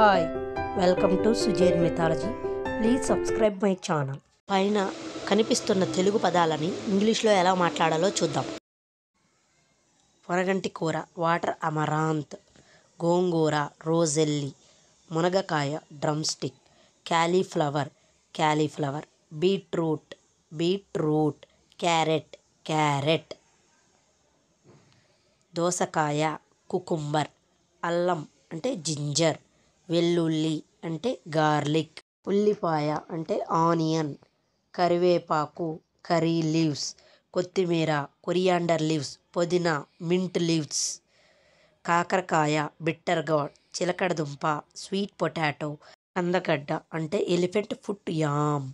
Hi welcome to సుజేన్ mythology please subscribe my channel పైన కనిపిస్తున్న తెలుగు పదాలని ఇంగ్లీష్లో ఎలా మాట్లాడాలో చూద్దాం. పొరగంటి కూర వాటర్ అమరాంత్ గోంగూర roselle మునగకాయ drumstick cauliflower cauliflower beetroot beetroot carrot carrot. దోసకాయ కుకుంబర్ అల్లం అంటే జింజర్. వెల్లుల్లి అంటే గార్లిక్ ఉల్లిపాయ అంటే ఆనియన్ కరివేపాకు కర్రీ లీవ్స్ కొత్తిమీర కొరియాండర్ లీవ్స్ పుదీనా మింట్ లీవ్స్ కాకరకాయ బిట్టర్ గాడ్ చిలకడదుంప స్వీట్ పొటాటో కందగడ్డ అంటే ఎలిఫెంట్ ఫుట్ యామ్.